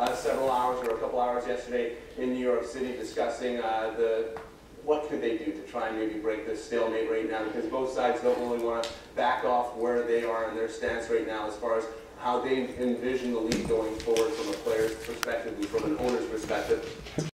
uh, several hours or a couple hours yesterday in New York City discussing uh, the what could they do to try and maybe break this stalemate right now? Because both sides don't really want to back off where they are in their stance right now as far as how they envision the league going forward from a player's perspective and from an owner's perspective.